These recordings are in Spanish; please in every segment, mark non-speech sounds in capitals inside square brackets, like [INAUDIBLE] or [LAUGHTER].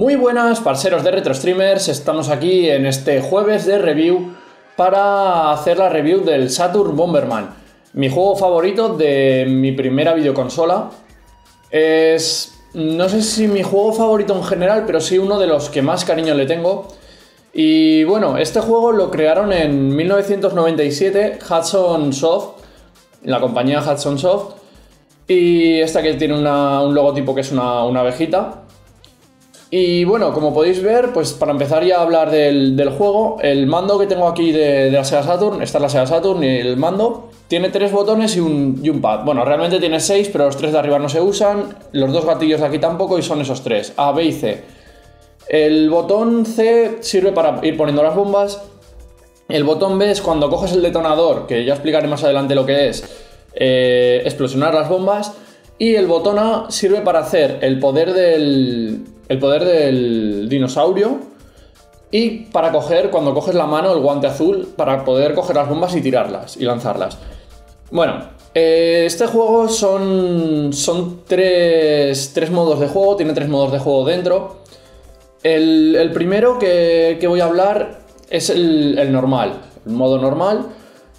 Muy buenas, parceros de Retro Streamers. Estamos aquí en este jueves de review para hacer la review del Saturn Bomberman, mi juego favorito de mi primera videoconsola. Es. No sé si mi juego favorito en general, pero sí uno de los que más cariño le tengo. Y bueno, este juego lo crearon en 1997 Hudson Soft, la compañía Hudson Soft. Y esta que tiene un logotipo que es una, abejita. Y bueno, como podéis ver, pues para empezar ya a hablar del, juego, el mando que tengo aquí de, la Sega Saturn, esta es la Sega Saturn y el mando, tiene tres botones y un, y pad. Bueno, realmente tiene seis, pero los tres de arriba no se usan, los dos gatillos de aquí tampoco y son esos tres, A, B y C. El botón C sirve para ir poniendo las bombas. El botón B es cuando coges el detonador, que ya explicaré más adelante lo que es, eh, explosionar las bombas. Y el botón A sirve para hacer el poder del, el poder del dinosaurio y para coger, cuando coges la mano, el guante azul, para poder coger las bombas y tirarlas y lanzarlas. Bueno, eh, este juego son, son tres, tres modos de juego, tiene tres modos de juego dentro. El, primero que, voy a hablar es el, normal, el modo normal,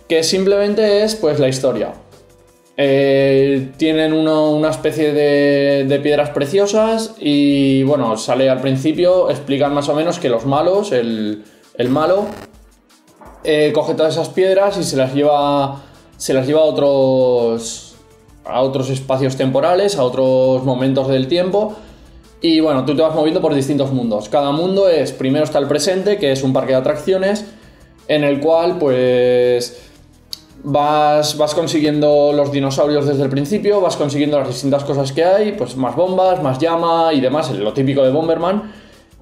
que simplemente es pues la historia. Eh, tienen una especie de, piedras preciosas y bueno, sale al principio, explican más o menos que los malos, el, malo, eh, coge todas esas piedras y se las lleva, se las lleva a otros, a otros espacios temporales, a otros momentos del tiempo y bueno, tú te vas moviendo por distintos mundos. Cada mundo es, primero está el presente, que es un parque de atracciones, en el cual pues vas, vas consiguiendo los dinosaurios desde el principio, vas consiguiendo las distintas cosas que hay, pues más bombas, más llama y demás, lo típico de Bomberman.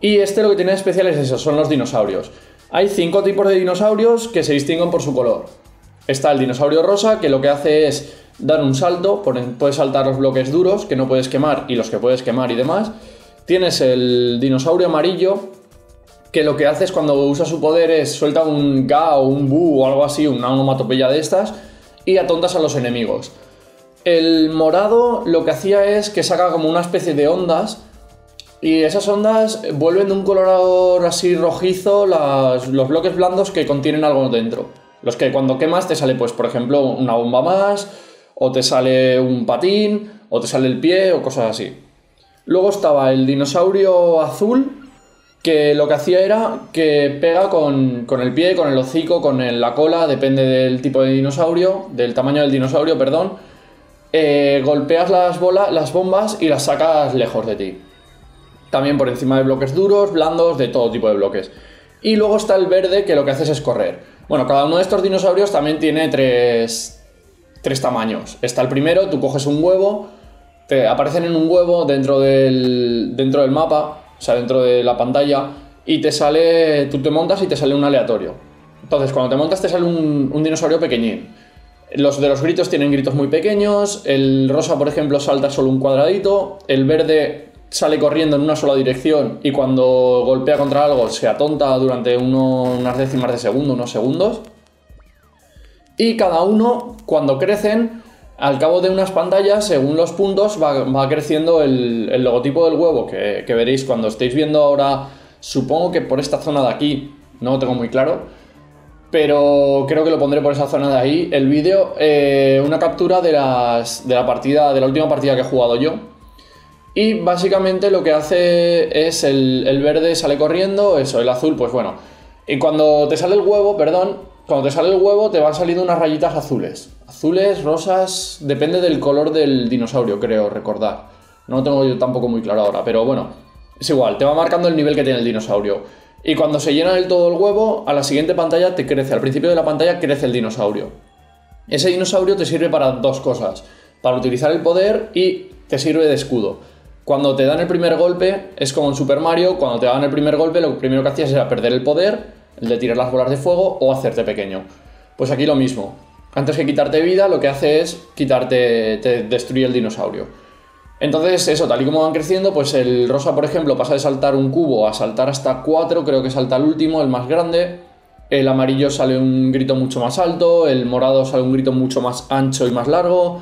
Y este lo que tiene especial es eso, son los dinosaurios. Hay cinco tipos de dinosaurios que se distinguen por su color. Está el dinosaurio rosa, que lo que hace es dar un salto, puedes saltar los bloques duros que no puedes quemar y los que puedes quemar y demás. Tienes el dinosaurio amarillo, que lo que hace es cuando usa su poder es suelta un ga o un bu o algo así, una onomatopeya de estas, y atontas a los enemigos. El morado lo que hacía es que saca como una especie de ondas, y esas ondas vuelven de un color así rojizo los bloques blandos que contienen algo dentro. Los que cuando quemas te sale, pues, por ejemplo, una bomba más, o te sale un patín, o te sale el pie, o cosas así. Luego estaba el dinosaurio azul, que lo que hacía era que pega con, el pie, con el hocico, con la cola, depende del tipo de dinosaurio, del tamaño del dinosaurio, perdón. Eh, golpeas las, bolas, las bombas y las sacas lejos de ti. También por encima de bloques duros, blandos, de todo tipo de bloques. Y luego está el verde que lo que haces es correr. Bueno, cada uno de estos dinosaurios también tiene tres, tres tamaños. Está el primero, tú coges un huevo, te aparecen en un huevo dentro del, dentro del mapa, o sea, dentro de la pantalla, y te sale, tú te montas y te sale un aleatorio. Entonces, cuando te montas te sale un, dinosaurio pequeñín. Los de los gritos tienen gritos muy pequeños, el rosa, por ejemplo, salta solo un cuadradito, el verde sale corriendo en una sola dirección y cuando golpea contra algo se atonta durante unas décimas de segundo, unos segundos y cada uno, cuando crecen, al cabo de unas pantallas, según los puntos, va, creciendo el, logotipo del huevo, que, veréis cuando estéis viendo ahora, supongo que por esta zona de aquí, no lo tengo muy claro, pero creo que lo pondré por esa zona de ahí, el vídeo, eh, una captura de, la partida, de la última partida que he jugado yo. Y básicamente lo que hace es el, el verde sale corriendo, eso, el azul, pues bueno. Y cuando te sale el huevo, perdón, cuando te sale el huevo te van saliendo unas rayitas azules. Azules, rosas, depende del color del dinosaurio, creo recordar. No lo tengo yo tampoco muy claro ahora, pero bueno, es igual, te va marcando el nivel que tiene el dinosaurio. Y cuando se llena del todo el huevo, a la siguiente pantalla te crece, al principio de la pantalla crece el dinosaurio. Ese dinosaurio te sirve para dos cosas, para utilizar el poder y te sirve de escudo. Cuando te dan el primer golpe, es como en Super Mario, cuando te dan el primer golpe lo primero que hacías era perder el poder el de tirar las bolas de fuego o hacerte pequeño. Pues aquí lo mismo. Antes que quitarte vida, lo que hace es quitarte, te destruye el dinosaurio. Entonces, eso, tal y como van creciendo, pues el rosa, por ejemplo, pasa de saltar un cubo a saltar hasta cuatro, creo que salta el último, el más grande. El amarillo sale un grito mucho más alto, el morado sale un grito mucho más ancho y más largo.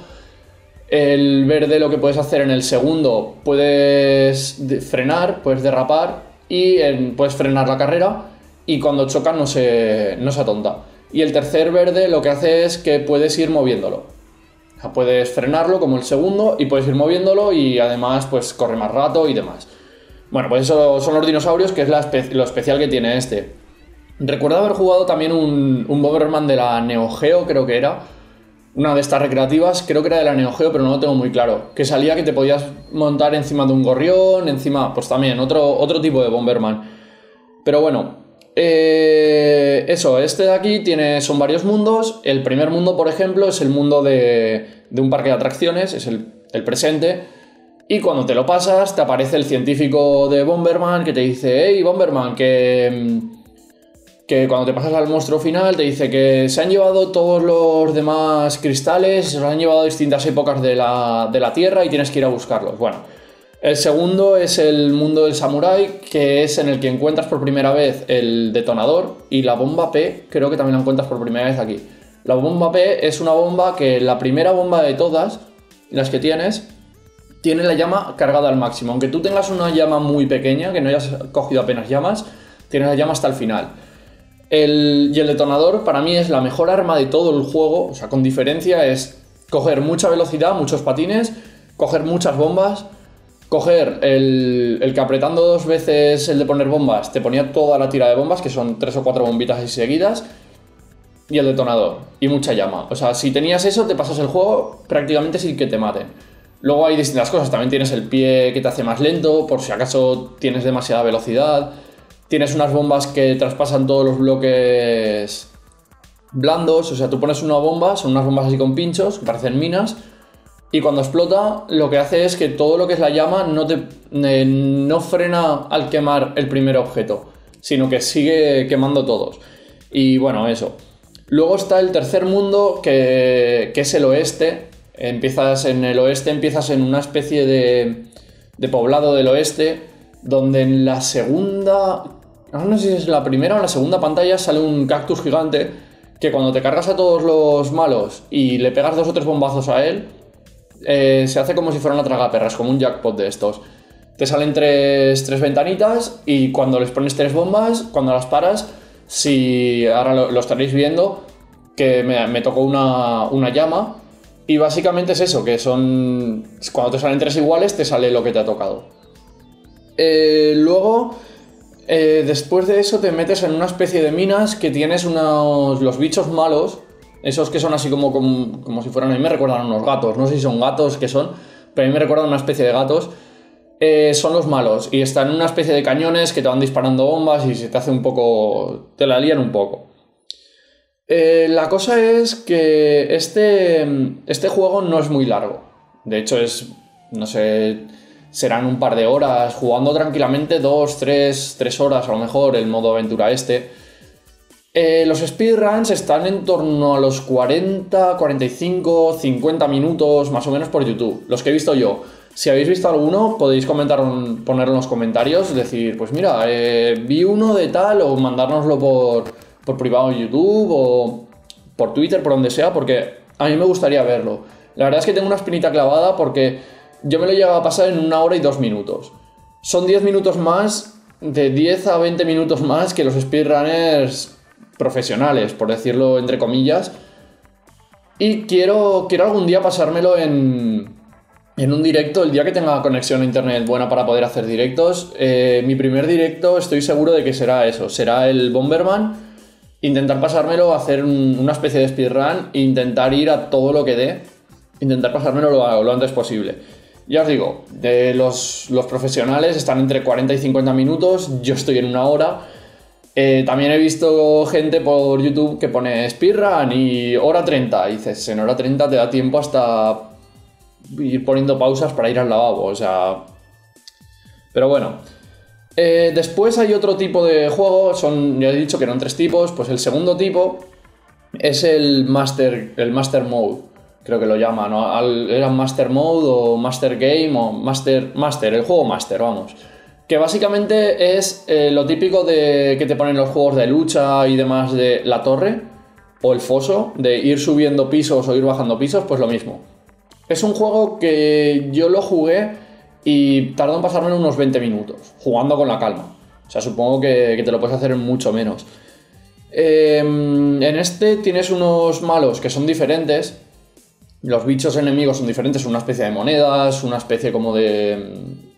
El verde lo que puedes hacer en el segundo, puedes frenar, puedes derrapar y puedes frenar la carrera y cuando choca no se, no se atonta. Y el tercer verde lo que hace es que puedes ir moviéndolo. O sea, puedes frenarlo como el segundo y puedes ir moviéndolo y además pues corre más rato y demás. Bueno, pues eso son los dinosaurios, que es lo especial que tiene este. Recuerdo haber jugado también un, un Bomberman de la Neo Geo, creo que era, una de estas recreativas, creo que era de la Neo Geo, pero no lo tengo muy claro. Que salía que te podías montar encima de un gorrión, encima, pues también, otro, otro tipo de Bomberman. Pero bueno, eh, eso, este de aquí tiene, son varios mundos. El primer mundo, por ejemplo, es el mundo de, de un parque de atracciones, es el, presente. Y cuando te lo pasas, te aparece el científico de Bomberman que te dice, hey Bomberman, que que cuando te pasas al monstruo final te dice que se han llevado todos los demás cristales, se los han llevado a distintas épocas de la, Tierra y tienes que ir a buscarlos. Bueno, el segundo es el mundo del samurái, que es en el que encuentras por primera vez el detonador y la bomba P, creo que también la encuentras por primera vez aquí. La bomba P es una bomba que la primera bomba de todas, las que tienes, tiene la llama cargada al máximo. Aunque tú tengas una llama muy pequeña, que no hayas cogido apenas llamas, tienes la llama hasta el final. Y el detonador para mí es la mejor arma de todo el juego, o sea, con diferencia es coger mucha velocidad, muchos patines, coger muchas bombas, coger el, el, que apretando dos veces el de poner bombas te ponía toda la tira de bombas, que son tres o cuatro bombitas así seguidas, y el detonador, y mucha llama. O sea, si tenías eso, te pasas el juego prácticamente sin que te maten. Luego hay distintas cosas, también tienes el pie que te hace más lento, por si acaso tienes demasiada velocidad. Tienes unas bombas que traspasan todos los bloques blandos, o sea, tú pones una bomba, son unas bombas así con pinchos, que parecen minas, y cuando explota lo que hace es que todo lo que es la llama no, te, eh, no frena al quemar el primer objeto, sino que sigue quemando todos. Y bueno, eso. Luego está el tercer mundo, que, que es el oeste. Empiezas en el oeste, empiezas en una especie de, de poblado del oeste, donde en la segunda, no sé si es la primera o la segunda pantalla sale un cactus gigante que cuando te cargas a todos los malos y le pegas dos o tres bombazos a él, eh, se hace como si fuera una tragaperras, como un jackpot de estos. Te salen tres, tres, ventanitas y cuando les pones tres bombas, cuando las paras, si ahora lo, estaréis viendo, que me, tocó una, una, llama. Y básicamente es eso, que son... Cuando te salen tres iguales, te sale lo que te ha tocado. Eh, luego eh, después de eso te metes en una especie de minas que tienes unos los bichos malos, esos que son así como, como, si fueran, a mí me recuerdan unos gatos, no sé si son gatos que son, pero a mí me recuerdan una especie de gatos. Eh, son los malos y están en una especie de cañones que te van disparando bombas y se te hace un poco, te la lían un poco. Eh, la cosa es que este, este juego no es muy largo. De hecho es, no sé, serán un par de horas jugando tranquilamente, dos, tres, tres horas a lo mejor, el modo aventura este. Eh, los speedruns están en torno a los 40, 45, 50 minutos más o menos por YouTube, los que he visto yo. Si habéis visto alguno, podéis comentar, ponerlo en los comentarios, decir, pues mira, eh, vi uno de tal, o mandárnoslo por, por privado en YouTube, o por Twitter, por donde sea, porque a mí me gustaría verlo. La verdad es que tengo una espinita clavada porque yo me lo llevaba a pasar en una hora y dos minutos. Son 10 minutos más, de 10 a 20 minutos más que los speedrunners profesionales, por decirlo entre comillas. Y quiero, quiero algún día pasármelo en, en un directo, el día que tenga conexión a internet buena para poder hacer directos. Eh, mi primer directo estoy seguro de que será eso, será el Bomberman. Intentar pasármelo, hacer una especie de speedrun, intentar ir a todo lo que dé, intentar pasármelo lo antes posible. Ya os digo, de los, profesionales están entre 40 y 50 minutos, yo estoy en una hora. Eh, también he visto gente por YouTube que pone speedrun y hora 30. Y dices, en hora 30 te da tiempo hasta ir poniendo pausas para ir al lavabo. O sea. Pero bueno. Eh, después hay otro tipo de juego. Son, ya he dicho que eran tres tipos. Pues el segundo tipo es el Master, el master Mode creo que lo llaman, ¿no? era Master Mode o Master Game o Master, Master, el juego Master, vamos. Que básicamente es eh, lo típico de que te ponen los juegos de lucha y demás de la torre o el foso, de ir subiendo pisos o ir bajando pisos, pues lo mismo. Es un juego que yo lo jugué y tardó en pasarme unos 20 minutos, jugando con la calma. O sea, supongo que, te lo puedes hacer en mucho menos. Em, en este tienes unos malos que son diferentes. Los bichos enemigos son diferentes, una especie de monedas, una especie como de,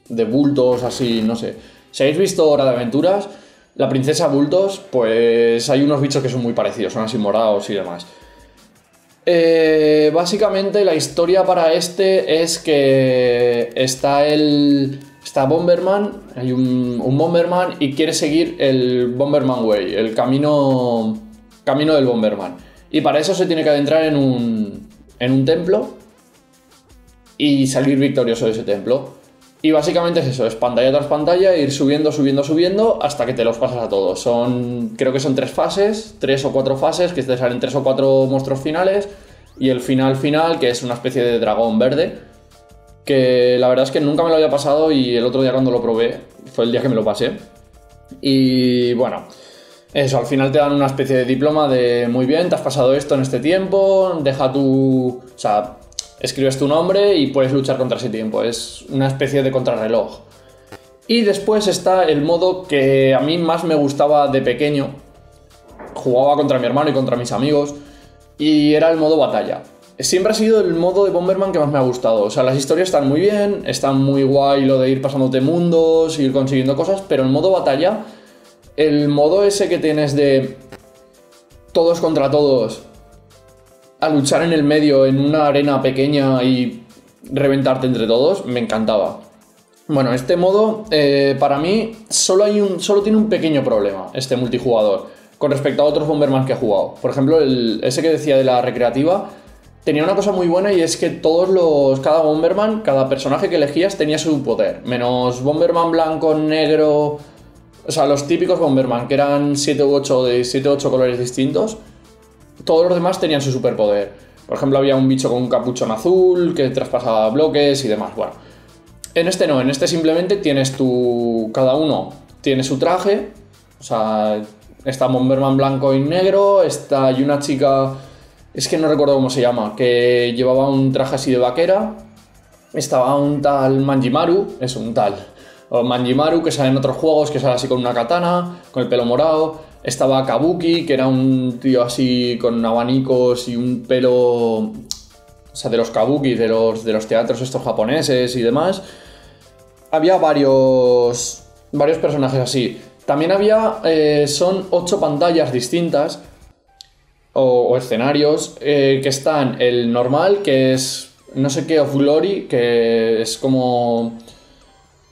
de bultos, así, no sé. Si habéis visto Hora de Aventuras, la princesa Bultos, pues hay unos bichos que son muy parecidos, son así morados y demás. Eh, básicamente la historia para este es que está el... Está Bomberman, hay un, Bomberman y quiere seguir el Bomberman Way, el camino, camino del Bomberman. Y para eso se tiene que adentrar en un, en un templo y salir victorioso de ese templo. Y básicamente es eso, es pantalla tras pantalla, ir subiendo, subiendo, subiendo hasta que te los pasas a todos. Son, creo que son tres fases, tres o cuatro fases, que te salen tres o cuatro monstruos finales. Y el final final, que es una especie de dragón verde, que la verdad es que nunca me lo había pasado y el otro día cuando lo probé, fue el día que me lo pasé. Y bueno, eso, al final te dan una especie de diploma de muy bien, te has pasado esto en este tiempo, deja tu... O sea, escribes tu nombre y puedes luchar contra ese tiempo. Es una especie de contrarreloj. Y después está el modo que a mí más me gustaba de pequeño. Jugaba contra mi hermano y contra mis amigos. Y era el modo batalla. Siempre ha sido el modo de Bomberman que más me ha gustado. O sea, las historias están muy bien, están muy guay lo de ir pasándote mundos, ir consiguiendo cosas, pero el modo batalla, el modo ese que tienes de todos contra todos, a luchar en el medio, en una arena pequeña y reventarte entre todos, me encantaba. Bueno, este modo, eh, para mí, solo, hay un, solo tiene un pequeño problema, este multijugador, con respecto a otros Bomberman que he jugado. Por ejemplo, el, ese que decía de la recreativa, tenía una cosa muy buena y es que todos los. Cada Bomberman, cada personaje que elegías tenía su poder. Menos Bomberman blanco, negro. O sea, los típicos Bomberman, que eran 7 u 8 de 7 u 8 colores distintos todos los demás tenían su superpoder. Por ejemplo, había un bicho con un capuchón azul que traspasaba bloques y demás. Bueno, en este no, en este simplemente tienes tu. Cada uno tiene su traje. O sea, está Bomberman blanco y negro. Está. Hay una chica. Es que no recuerdo cómo se llama. Que llevaba un traje así de vaquera. Estaba un tal Manjimaru. Es un tal. O Manjimaru que sale en otros juegos, que sale así con una katana, con el pelo morado. Estaba Kabuki, que era un tío así con abanicos y un pelo. O sea, de los Kabuki, de los, de los teatros estos japoneses y demás. Había varios. varios personajes así. También había. Eh, son ocho pantallas distintas. O, escenarios. Eh, que están el normal, que es. No sé qué, of Glory, que es como.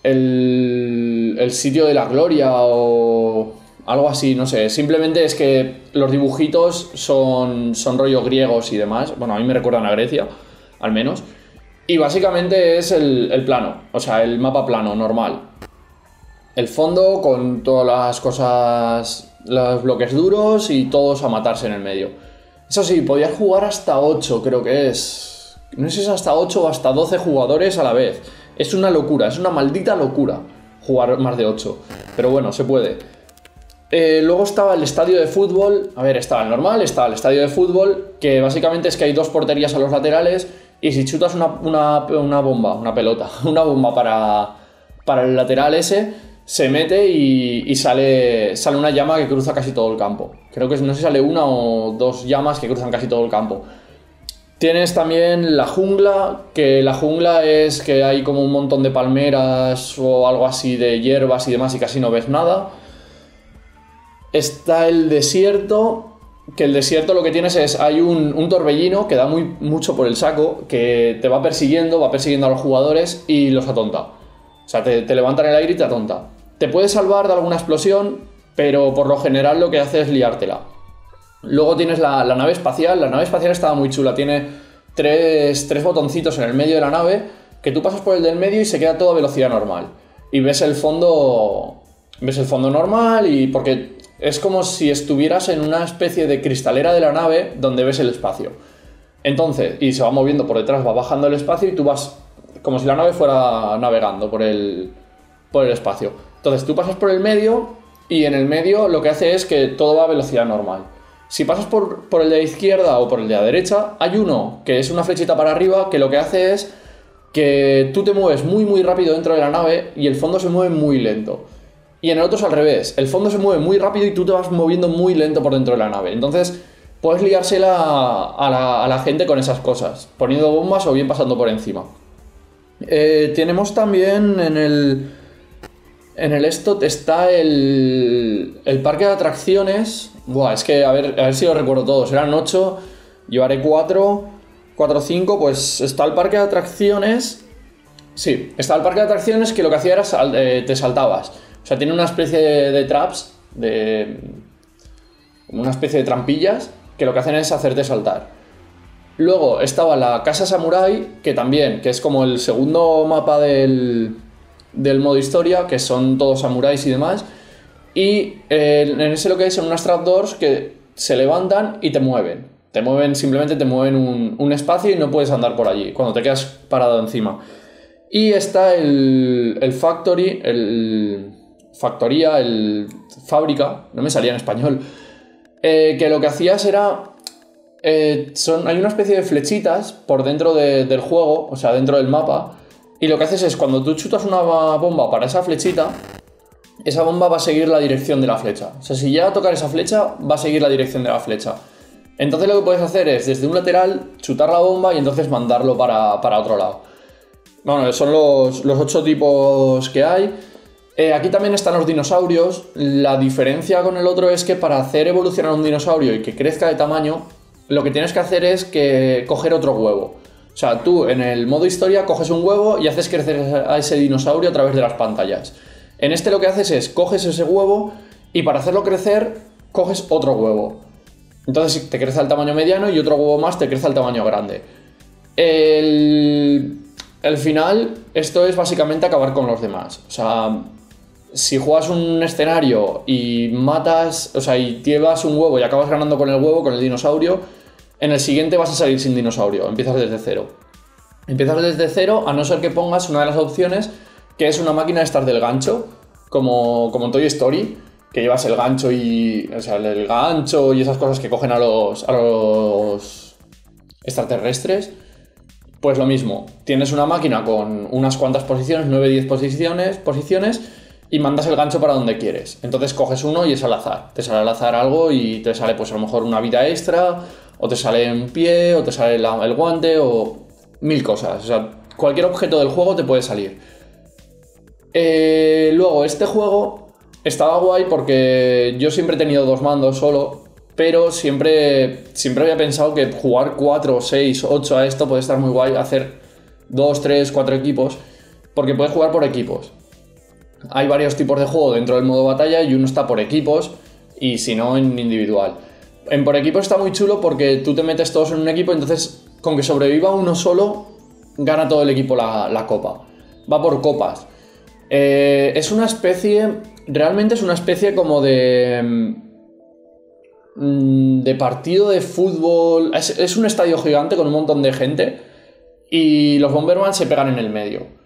El, el sitio de la gloria o algo así, no sé. Simplemente es que los dibujitos son, son rollo griegos y demás. Bueno, a mí me recuerdan a Grecia, al menos. Y básicamente es el, plano, o sea, el mapa plano, normal. El fondo con todas las cosas, los bloques duros y todos a matarse en el medio. Eso sí, podías jugar hasta 8, creo que es. No sé si es hasta 8 o hasta 12 jugadores a la vez. Es una locura, es una maldita locura jugar más de 8. Pero bueno, se puede. Eh, luego estaba el estadio de fútbol. A ver, estaba el normal, estaba el estadio de fútbol, que básicamente es que hay dos porterías a los laterales y si chutas una, bomba, una pelota, [LAUGHS] una bomba para, para el lateral ese, se mete y, sale, sale una llama que cruza casi todo el campo. Creo que no sé si sale una o dos llamas que cruzan casi todo el campo. Tienes también la jungla, que la jungla es que hay como un montón de palmeras o algo así de hierbas y demás y casi no ves nada. Está el desierto, que el desierto lo que tienes es, hay un, torbellino que da muy, mucho por el saco, que te va persiguiendo, va persiguiendo a los jugadores y los atonta. O sea, te, levanta en el aire y te atonta. Te puede salvar de alguna explosión, pero por lo general lo que hace es liártela. Luego tienes la, nave espacial, la nave espacial estaba muy chula, tiene tres, tres botoncitos en el medio de la nave, que tú pasas por el del medio y se queda todo a velocidad normal. Y ves el fondo ves el fondo normal y porque es como si estuvieras en una especie de cristalera de la nave donde ves el espacio. Entonces, y se va moviendo por detrás, va bajando el espacio y tú vas como si la nave fuera navegando por el, por el espacio. Entonces tú pasas por el medio y en el medio lo que hace es que todo va a velocidad normal. Si pasas por, por el de la izquierda o por el de la derecha, hay uno que es una flechita para arriba que lo que hace es que tú te mueves muy muy rápido dentro de la nave y el fondo se mueve muy lento. Y en el otro es al revés, el fondo se mueve muy rápido y tú te vas moviendo muy lento por dentro de la nave. Entonces puedes liársela a la, gente con esas cosas, poniendo bombas o bien pasando por encima. Eh, tenemos también en el... En el esto está el, el parque de atracciones. Buah, es que a ver, a ver si lo recuerdo todos. Eran 8, llevaré 4, 4 5. Pues está el parque de atracciones. Sí, está el parque de atracciones que lo que hacía era eh, te saltabas. O sea, tiene una especie de, traps, de. una especie de trampillas, que lo que hacen es hacerte saltar. Luego estaba la Casa Samurai, que también, que es como el segundo mapa del, del modo historia, que son todos samuráis y demás. Y eh, en ese lo que hay son unas trapdoors que se levantan y te mueven. Te mueven, simplemente te mueven un, un espacio y no puedes andar por allí, cuando te quedas parado encima. Y está el, el Factory, el Factoría, el Fábrica, no me salía en español, eh, que lo que hacías era eh, son, hay una especie de flechitas por dentro de- del juego, o sea, dentro del mapa, y lo que haces es cuando tú chutas una bomba para esa flechita, esa bomba va a seguir la dirección de la flecha. O sea, si llega a tocar esa flecha, va a seguir la dirección de la flecha. Entonces lo que puedes hacer es desde un lateral chutar la bomba y entonces mandarlo para, para otro lado. Bueno, son los, los ocho tipos que hay. Eh, aquí también están los dinosaurios. La diferencia con el otro es que para hacer evolucionar un dinosaurio y que crezca de tamaño, lo que tienes que hacer es que coger otro huevo. O sea, tú en el modo historia coges un huevo y haces crecer a ese dinosaurio a través de las pantallas. En este lo que haces es coges ese huevo y para hacerlo crecer coges otro huevo. Entonces te crece al tamaño mediano y otro huevo más te crece al tamaño grande. El, el final, esto es básicamente acabar con los demás. O sea, si juegas un escenario y matas, o sea, y llevas un huevo y acabas ganando con el huevo, con el dinosaurio, en el siguiente vas a salir sin dinosaurio, empiezas desde cero. Empiezas desde cero, a no ser que pongas una de las opciones, que es una máquina de estar del gancho, como, como Toy Story, que llevas el gancho y. O sea, el gancho y esas cosas que cogen a los. a los extraterrestres. Pues lo mismo, tienes una máquina con unas cuantas posiciones, 9-10 posiciones, posiciones, y mandas el gancho para donde quieres. Entonces coges uno y es al azar. Te sale al azar algo y te sale pues a lo mejor una vida extra, o te sale un pie, o te sale el guante, o mil cosas. O sea, cualquier objeto del juego te puede salir. Eh, luego, este juego estaba guay porque yo siempre he tenido dos mandos solo, pero siempre, siempre había pensado que jugar 4, 6, 8 a esto puede estar muy guay, hacer 2, 3, 4 equipos, porque puedes jugar por equipos. Hay varios tipos de juego dentro del modo batalla y uno está por equipos y si no en individual. En por equipos está muy chulo porque tú te metes todos en un equipo, entonces con que sobreviva uno solo, gana todo el equipo la, copa. Va por copas. Eh, es una especie, realmente es una especie como de... mm, de partido de fútbol. Es, es un estadio gigante con un montón de gente y los Bomberman se pegan en el medio.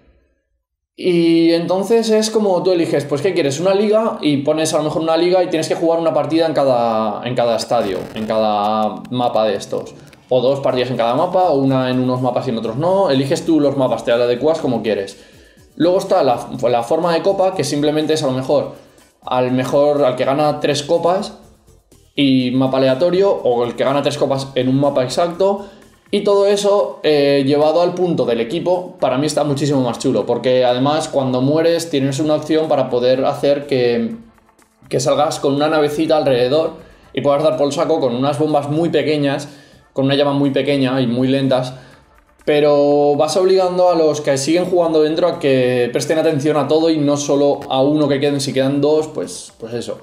Y entonces es como tú eliges, pues ¿qué quieres? Una liga y pones a lo mejor una liga y tienes que jugar una partida en cada, en cada estadio, en cada mapa de estos. O dos partidas en cada mapa, o una en unos mapas y en otros no. Eliges tú los mapas, te adecuas como quieres. Luego está la, la forma de copa, que simplemente es a lo mejor al mejor, al que gana tres copas y mapa aleatorio, o el que gana tres copas en un mapa exacto. Y todo eso eh, llevado al punto del equipo, para mí está muchísimo más chulo, porque además cuando mueres tienes una opción para poder hacer que, que salgas con una navecita alrededor y puedas dar por saco con unas bombas muy pequeñas, con una llama muy pequeña y muy lentas, pero vas obligando a los que siguen jugando dentro a que presten atención a todo y no solo a uno que queden, si quedan dos, pues, pues eso.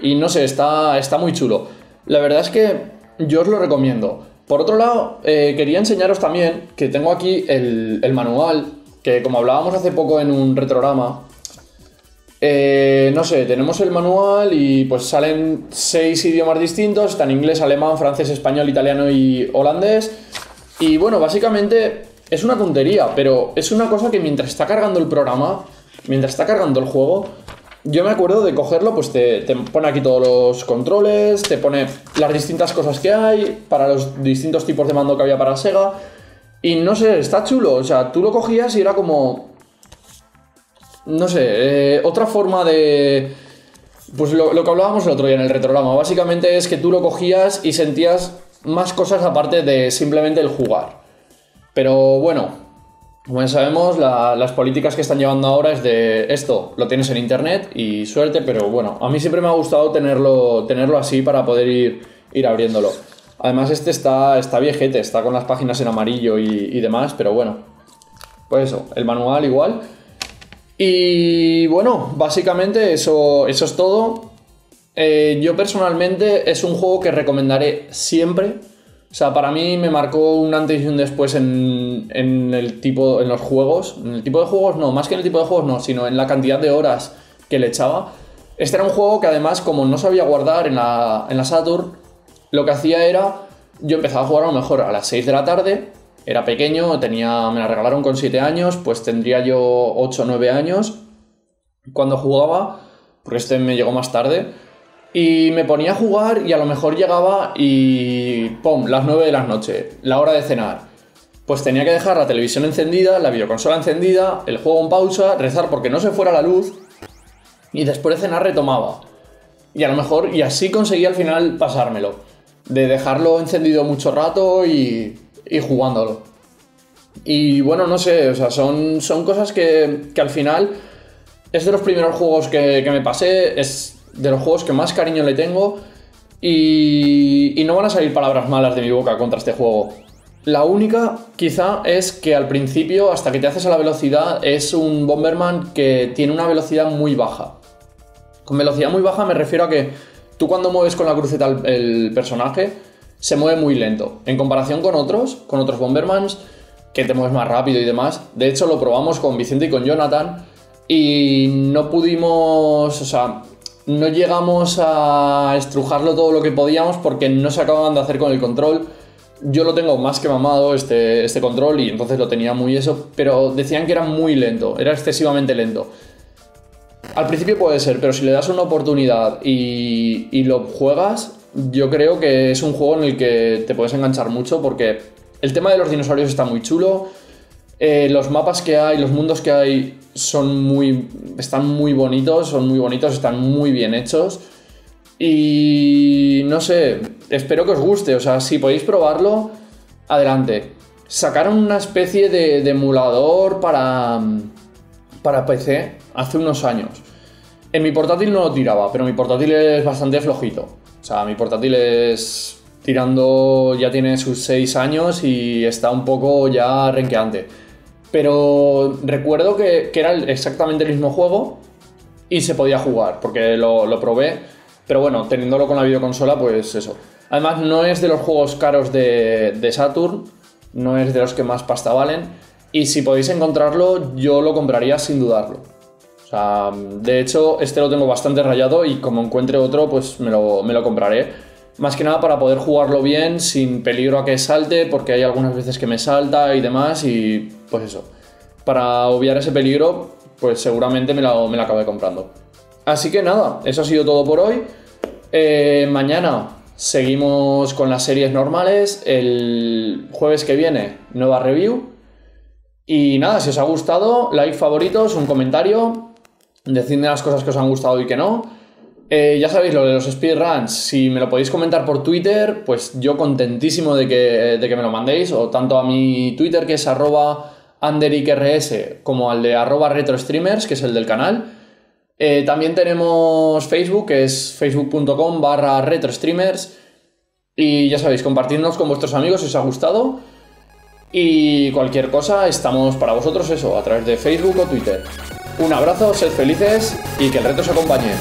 Y no sé, está, está muy chulo. La verdad es que yo os lo recomiendo. Por otro lado, eh, quería enseñaros también que tengo aquí el, manual, que como hablábamos hace poco en un retrograma, eh, no sé, tenemos el manual y pues salen seis idiomas distintos, está en inglés, alemán, francés, español, italiano y holandés. Y bueno, básicamente es una tontería, pero es una cosa que mientras está cargando el programa, mientras está cargando el juego, yo me acuerdo de cogerlo, pues te, pone aquí todos los controles, te pone las distintas cosas que hay para los distintos tipos de mando que había para Sega. Y no sé, está chulo. O sea, tú lo cogías y era como. No sé, eh, otra forma de. Pues lo, lo, que hablábamos el otro día en el retrograma. Básicamente es que tú lo cogías y sentías más cosas aparte de simplemente el jugar. Pero bueno, como ya sabemos, la, las políticas que están llevando ahora es de esto, lo tienes en internet y suerte, pero bueno, a mí siempre me ha gustado tenerlo, tenerlo así para poder ir, ir abriéndolo. Además, este está, está viejete, está con las páginas en amarillo y, y demás, pero bueno, pues eso, el manual igual. Y bueno, básicamente eso, eso es todo. Eh, yo personalmente es un juego que recomendaré siempre. O sea, para mí me marcó un antes y un después en, en, el tipo, en los juegos. En el tipo de juegos no, más que en el tipo de juegos no, sino en la cantidad de horas que le echaba. Este era un juego que además, como no sabía guardar en la, en la Saturn, lo que hacía era, yo empezaba a jugar a lo mejor a las 6 de la tarde, era pequeño, tenía, me la regalaron con 7 años, pues tendría yo 8 o 9 años cuando jugaba, porque este me llegó más tarde, y me ponía a jugar y a lo mejor llegaba y ¡pum! las 9 de la noche, la hora de cenar. Pues tenía que dejar la televisión encendida, la videoconsola encendida, el juego en pausa, rezar porque no se fuera la luz y después de cenar retomaba. Y a lo mejor, y así conseguí al final pasármelo. De dejarlo encendido mucho rato y, y jugándolo. Y bueno, no sé, o sea, son, son cosas que, que al final es de los primeros juegos que, que, me pasé, es de los juegos que más cariño le tengo y, y no van a salir palabras malas de mi boca contra este juego. La única, quizá, es que al principio, hasta que te haces a la velocidad, es un Bomberman que tiene una velocidad muy baja. Con velocidad muy baja me refiero a que tú cuando mueves con la cruceta el, el personaje, se mueve muy lento. En comparación con otros, con otros Bombermans, que te mueves más rápido y demás. De hecho, lo probamos con Vicente y con Jonathan y no pudimos, o sea, no llegamos a estrujarlo todo lo que podíamos porque no se acababan de hacer con el control. Yo lo tengo más que mamado este, este control y entonces lo tenía muy eso, pero decían que era muy lento, era excesivamente lento. Al principio puede ser, pero si le das una oportunidad y, y, lo juegas, yo creo que es un juego en el que te puedes enganchar mucho porque el tema de los dinosaurios está muy chulo, eh, los mapas que hay, los mundos que hay son muy, están muy bonitos, son muy bonitos, están muy bien hechos y no sé, espero que os guste, o sea, si podéis probarlo, adelante. Sacaron una especie de, de emulador para, para PC hace unos años. En mi portátil no lo tiraba, pero mi portátil es bastante flojito. O sea, mi portátil es tirando, ya tiene sus 6 años y está un poco ya renqueante. Pero recuerdo que, era exactamente el mismo juego y se podía jugar, porque lo, lo, probé. Pero bueno, teniéndolo con la videoconsola, pues eso. Además, no es de los juegos caros de, de Saturn, no es de los que más pasta valen. Y si podéis encontrarlo, yo lo compraría sin dudarlo. O sea, de hecho, este lo tengo bastante rayado y como encuentre otro, pues me lo, me lo compraré. Más que nada para poder jugarlo bien, sin peligro a que salte, porque hay algunas veces que me salta y demás, y pues eso. Para obviar ese peligro, pues seguramente me la, me la acabé comprando. Así que nada, eso ha sido todo por hoy. Eh, mañana seguimos con las series normales. El jueves que viene, nueva review. Y nada, si os ha gustado, like, favoritos, un comentario, decidme las cosas que os han gustado y que no. Eh, ya sabéis lo de los speedruns, si me lo podéis comentar por Twitter, pues yo contentísimo de que, de que me lo mandéis, o tanto a mi Twitter que es arroba como al de arroba retrostreamers, que es el del canal. Eh, también tenemos Facebook, que es facebook.com barra retrostreamers. Y ya sabéis, compartidnos con vuestros amigos si os ha gustado. Y cualquier cosa, estamos para vosotros eso, a través de Facebook o Twitter. Un abrazo, sed felices y que el reto os acompañe.